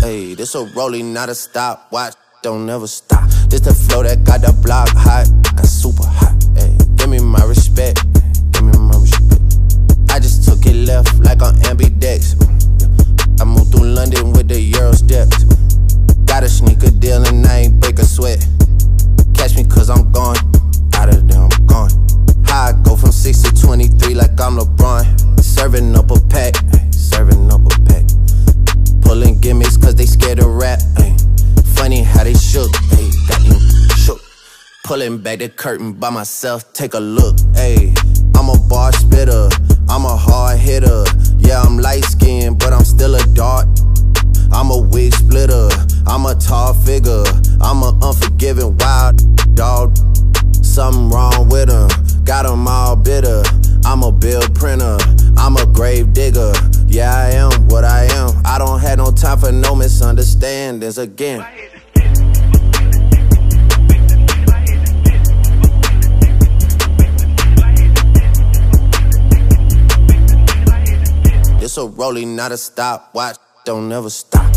Hey, this a rolling, not a stop. Watch, don't never stop. This the flow that got the block Pulling back the curtain by myself, take a look. Ay. I'm a bar spitter, I'm a hard hitter. Yeah, I'm light skinned, but I'm still a dart. I'm a wig splitter, I'm a tall figure. I'm a unforgiving wild dog. Something wrong with him, got him all bitter. I'm a bill printer, I'm a grave digger. Yeah, I am what I am. I don't have no time for no misunderstandings again. A rolling, not a stop. Watch, don't never stop.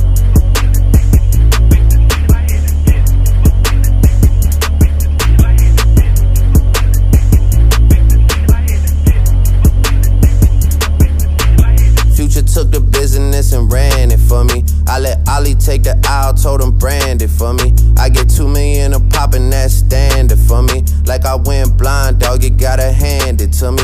Future took the business and ran it for me. I let Ollie take the aisle, told him brand it for me. I get two million a pop and that's standard for me. Like I went blind, dog, you gotta hand it to me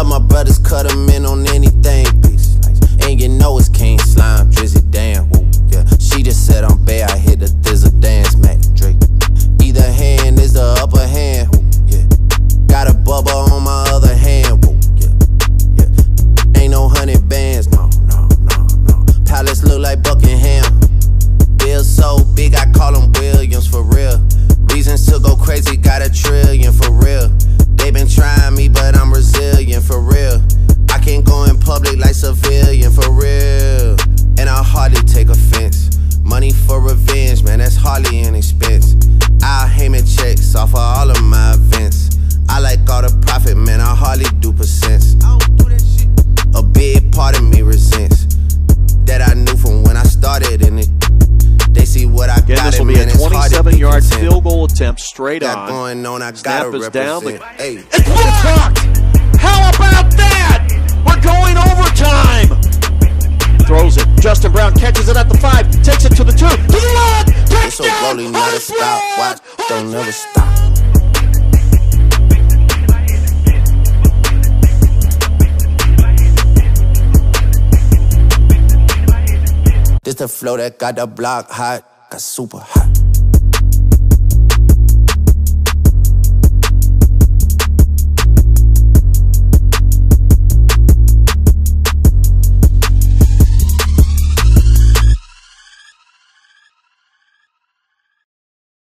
Love my brothers, cut them in on anything. Public like civilian for real. And I hardly take offense. Money for revenge, man, that's hardly an expense. I'll Heyman checks off of all of my events. I like all the profit, man, I hardly do percents. A big part of me resents that I knew from when I started in it. They see what I Again, got. this will be a man, it's hard to 27 be yard content. field goal attempt straight Got on. going on, I Snap gotta is down. represent. The- Hey. It's blocked! How about that? We're going overtime! Throws it. Justin Brown catches it at the five, takes it to the two, to the one! It's Touchdown! rolling, not a stop. Watch, don't never stop. This the flow that got the block hot, got super hot.